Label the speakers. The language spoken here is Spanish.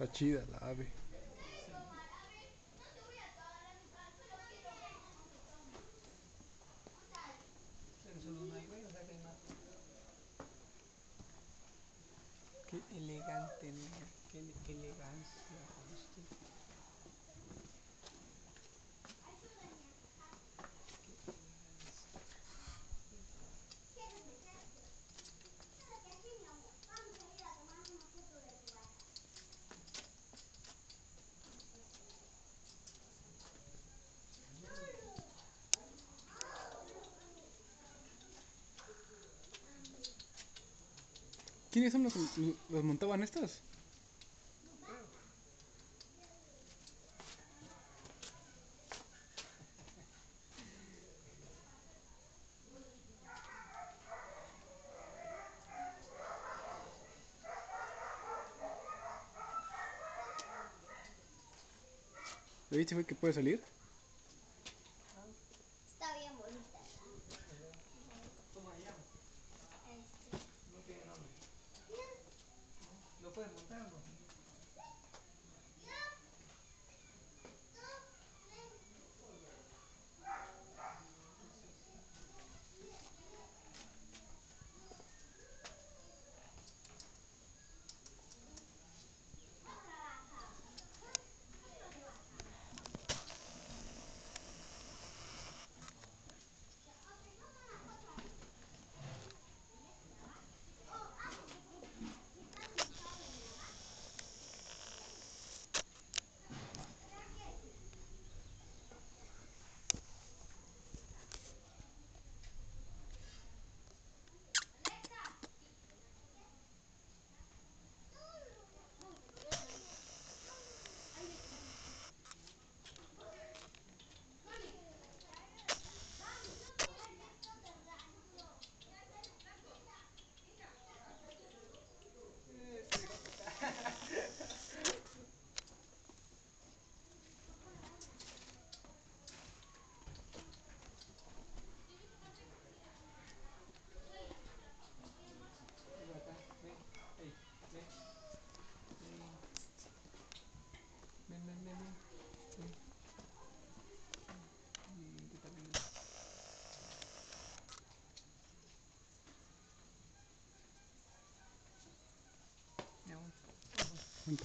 Speaker 1: Está chida la ave.
Speaker 2: Qué elegante. Qué, qué elegancia.
Speaker 1: ¿Quiénes son los los montaban
Speaker 2: creo.
Speaker 1: ¿Le fue que puede salir?
Speaker 3: Está bien bonita.
Speaker 2: סופרים אותנו.
Speaker 1: 된다.